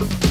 Música